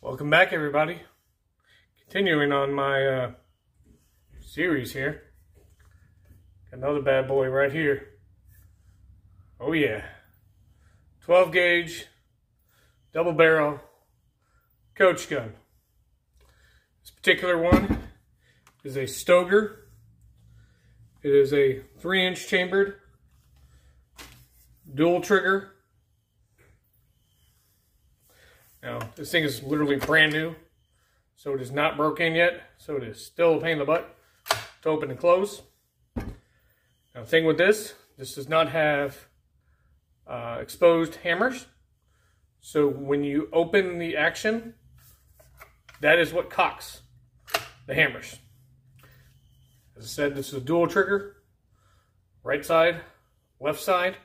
Welcome back, everybody. Continuing on my uh, series here. Got another bad boy right here. Oh yeah. 12 gauge, double barrel, coach gun. This particular one is a Stoeger. It is a three inch chambered, dual trigger, Now, this thing is literally brand new, so it is not broken yet, so it is still a pain in the butt to open and close. Now, thing with this, this does not have uh, exposed hammers, so when you open the action, that is what cocks the hammers. As I said, this is a dual trigger, right side, left side,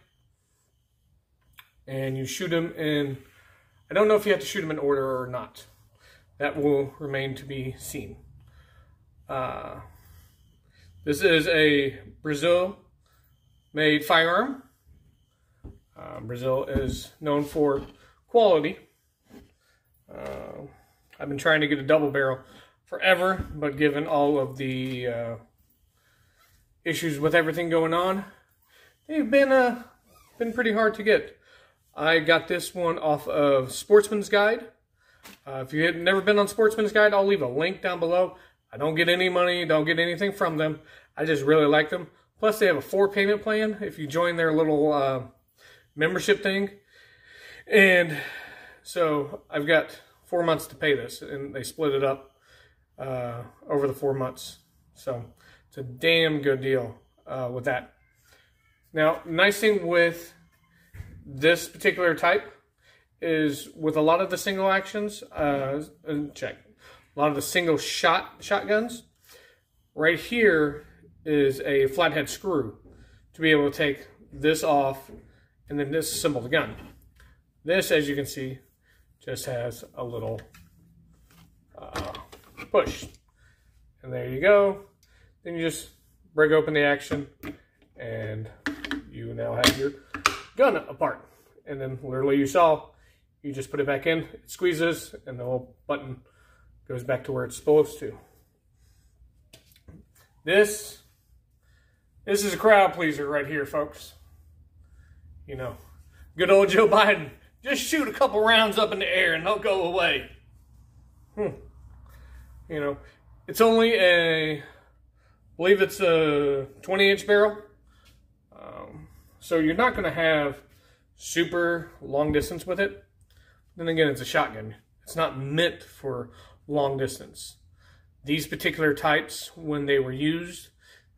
and you shoot them in I don't know if you have to shoot them in order or not. That will remain to be seen. Uh, this is a Brazil made firearm. Uh, Brazil is known for quality. Uh, I've been trying to get a double barrel forever, but given all of the uh, issues with everything going on, they've been uh, been pretty hard to get. I got this one off of Sportsman's Guide. Uh, if you have never been on Sportsman's Guide, I'll leave a link down below. I don't get any money, don't get anything from them. I just really like them. Plus, they have a four payment plan if you join their little uh, membership thing. And so I've got four months to pay this, and they split it up uh, over the four months. So it's a damn good deal uh, with that. Now, nice thing with this particular type is with a lot of the single actions, uh, check, a lot of the single shot shotguns, right here is a flathead screw to be able to take this off and then disassemble the gun. This, as you can see, just has a little uh, push. And there you go. Then you just break open the action and you now have your gun apart. And then literally you saw, you just put it back in, it squeezes, and the whole button goes back to where it's supposed to. This, this is a crowd pleaser right here, folks. You know, good old Joe Biden, just shoot a couple rounds up in the air and they'll go away. Hmm. You know, it's only a, I believe it's a 20 inch barrel. So you're not going to have super long distance with it. Then again, it's a shotgun. It's not meant for long distance. These particular types, when they were used,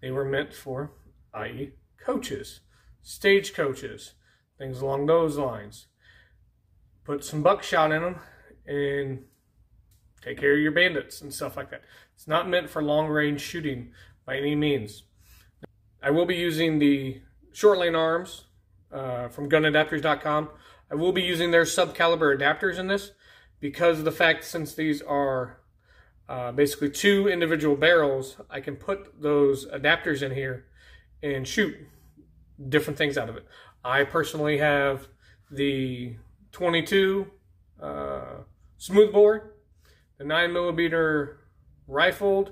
they were meant for, i.e., coaches, stage coaches, things along those lines. Put some buckshot in them and take care of your bandits and stuff like that. It's not meant for long range shooting by any means. I will be using the short lane arms uh, from gunadapters.com. I will be using their sub-caliber adapters in this because of the fact since these are uh, basically two individual barrels, I can put those adapters in here and shoot different things out of it. I personally have the 22 uh, smoothbore, the 9 millimeter rifled,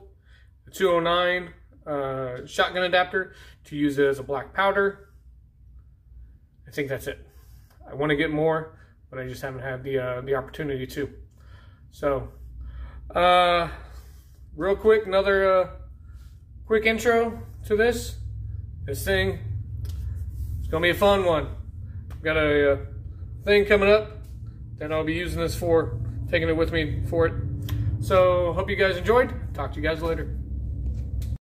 the 209 uh, shotgun adapter to use it as a black powder. I think that's it. I want to get more, but I just haven't had the uh, the opportunity to. So, uh, real quick, another uh, quick intro to this. This thing, it's gonna be a fun one. I've got a uh, thing coming up that I'll be using this for, taking it with me for it. So, hope you guys enjoyed. Talk to you guys later.